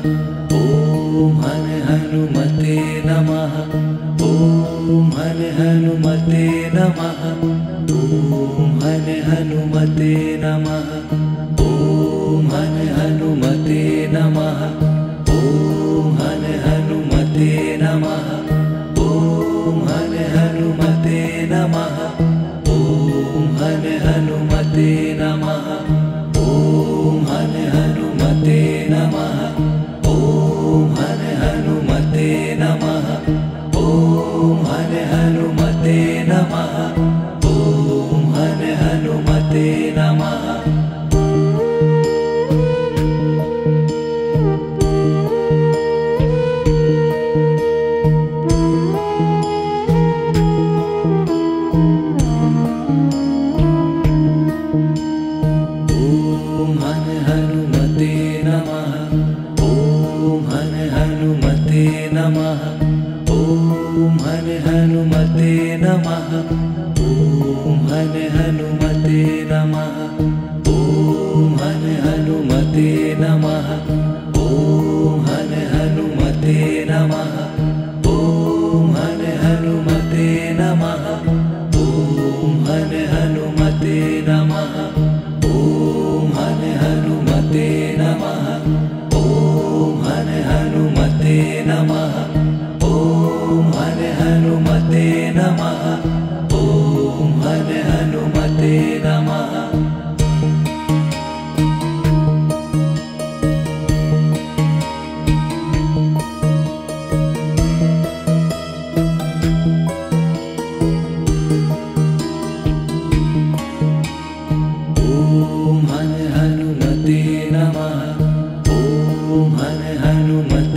ॐ हन हनुमते नमः। ॐ हन हनुमते नमः। ॐ हन हनुमते नमः। ॐ हन हनुमते नमः हनुमते नमः हन हनुमते नमः। ॐ हन हनुमते नमः। ॐ हन हनुमते नमः। ॐ हन हनुमते नमः। ॐ हन हनुमते नमः। ॐ हन हनुमते नमः। ॐ हन हनुमते नमः। ॐ हन हनुमते नमः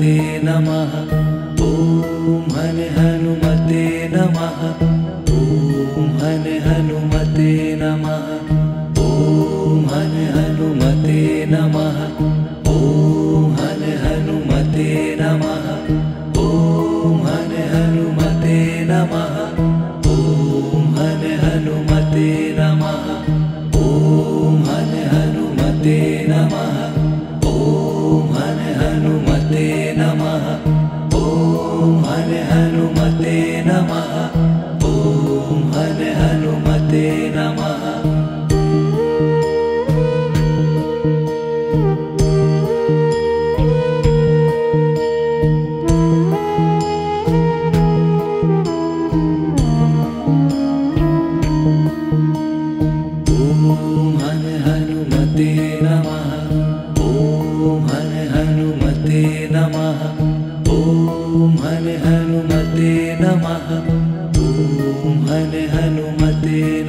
हनुमते नमः। ॐ हन हनुमते नमः। ॐ हन हनुमते नमः। ॐ हन हनुमते नमः। ॐ हन हनुमते नमः। ॐ हन हनुमते नमः हनुमते नमः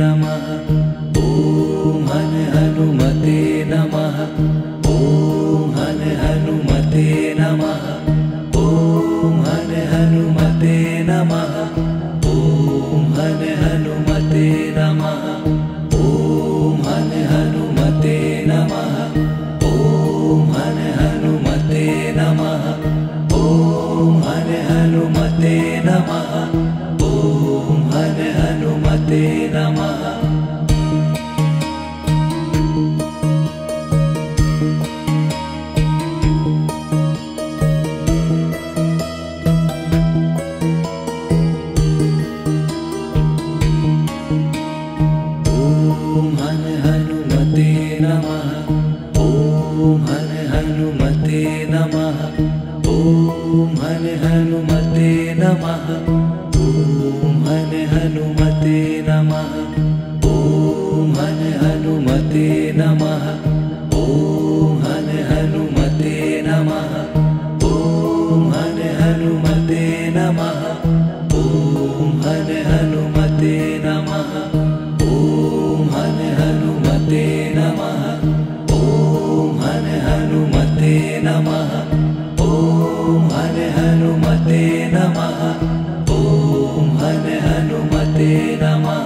नमः हनुमते नमः। ॐ हन हनुमते नमः। ॐ हन हनुमते नमः। ॐ हन हनुमते नमः ॐ हन हनुमते नमः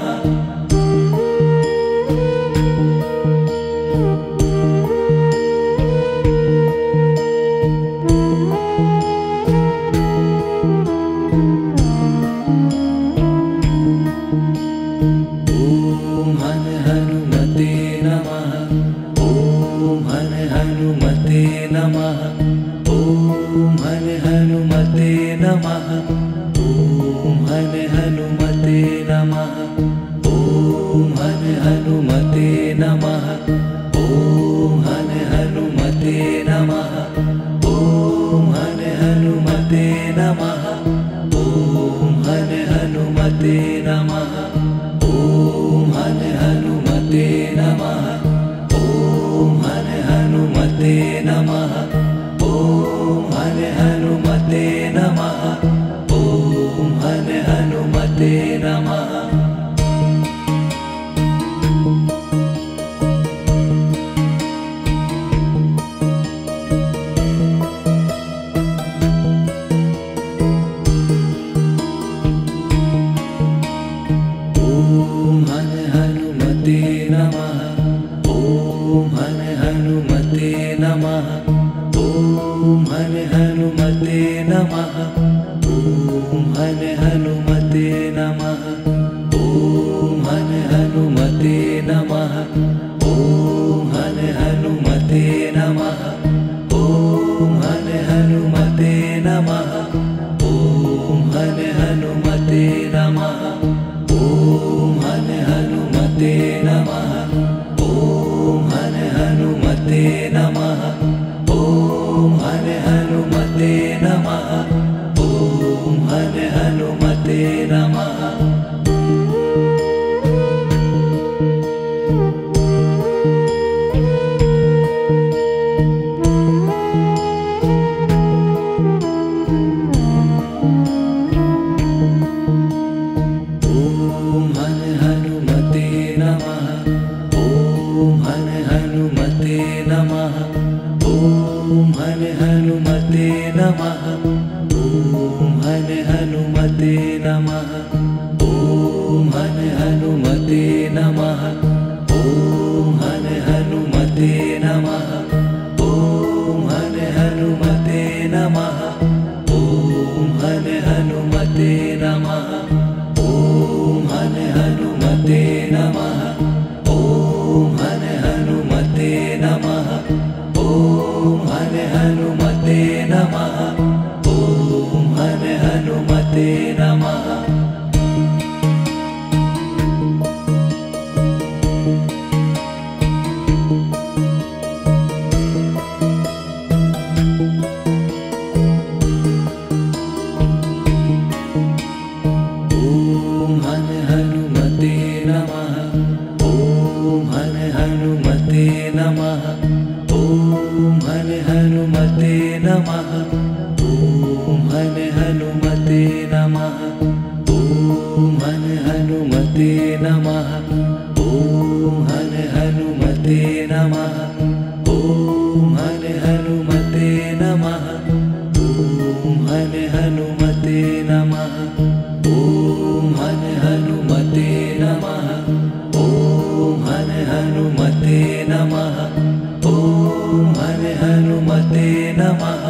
हनुमते नमः। ॐ हन हनुमते नमः। ॐ हन हनुमते नमः। ॐ हन हनुमते नमः। ॐ हन हनुमते नमः। ॐ हन हनुमते नमः नमः। ॐ हन हनुमते नमः। ॐ हन हनुमते नमः। ॐ हन हनुमते नमः। ॐ हन हनुमते नमः हनुमते नमः नमः हनुमते नमः। ॐ हन हनुमते नमः। ॐ हन हनुमते नमः। ॐ हन हनुमते नमः। ॐ हन हनुमते नमः। ॐ हन हनुमते नमः नमः।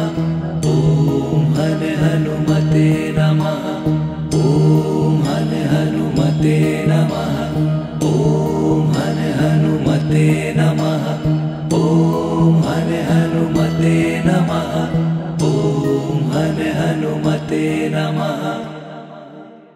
ॐ हन हनुमते नमः